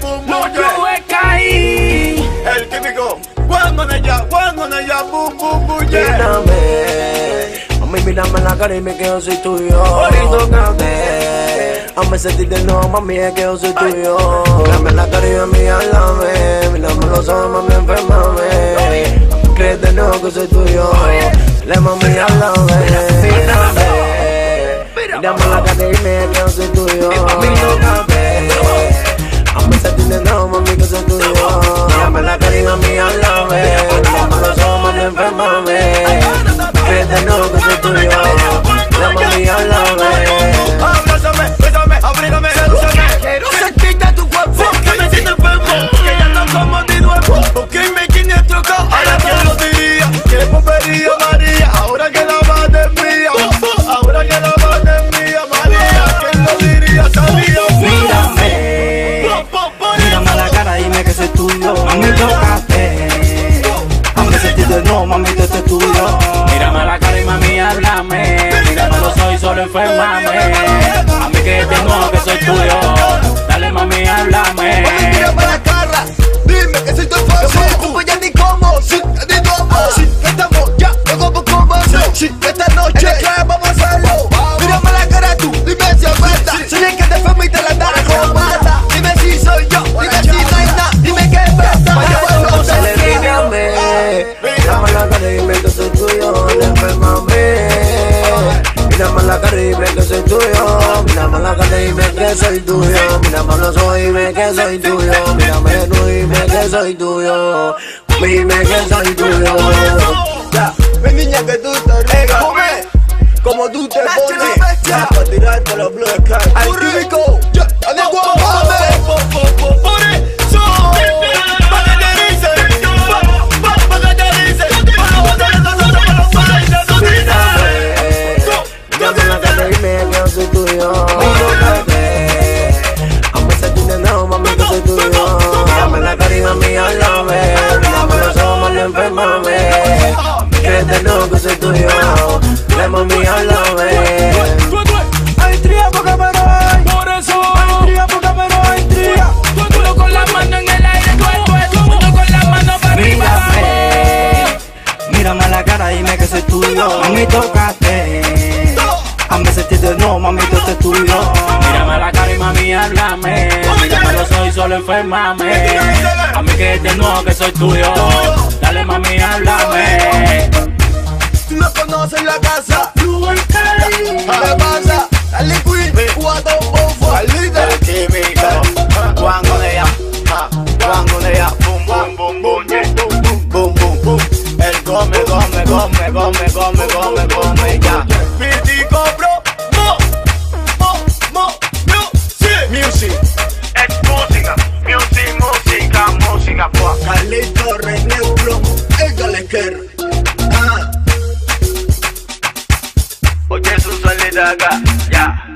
boom, boom, caí. El típico, ella, one on ella, boom, boom, boom, yeah. Mírame, mami, mírame en la cara y me quedo soy tuyo. Tócate, hazme sentir de nuevo, mami, es que yo soy tuyo. Mírame en la cara y a mí háblame, mírame los ojos, mami, enfermame. Crees de nuevo que soy tuyo, le mami, háblame. Mírame, mírame en la cara y me quedo soy tuyo. Enfermame. A mí que nuevo que soy tuyo. Dale, mami, háblame. Mírame la cara, dime que soy tu esposo. Ocupo ya ni cómo, sí, ni. Sí, que estamos ya, luego comando. Sí, que esta noche, ¿qué vamos a hacerlo? Soy tuyo, mírame los ojos y dime que soy tuyo, mírame de nuevo y dime que soy tuyo, dime que soy tuyo. Ya, mi niña que tú te regas Como tú te pones. Para tirarte los bloques. Al típico. A de La y mami, háblame. Mírame los ojos, mami, enfermame. Crees de que soy tuyo, le mami, háblame. Hay tría porque me doy. Por eso. Hay tría porque me doy. Tría. Uno con la mano en el aire. Uno con la mano para arriba. Mírame a la cara, dime que soy tuyo. Mami, tócate. Hazme sentir de nuevo, mami, que esto es tuyo. Mírame a la cara y mami, háblame. Solo enfermame. A mí que de nuevo que soy tuyo. Dale, mami, háblame. Tú no conoces la casa. ¿Qué pasa? Dale queen Cuatro bofos Al líder. Química Cuando de ella Cuando de ella Boom, boom, boom, boom. Boom, boom, boom El come, come, come, come, come, come, come Ya Jaga, yeah.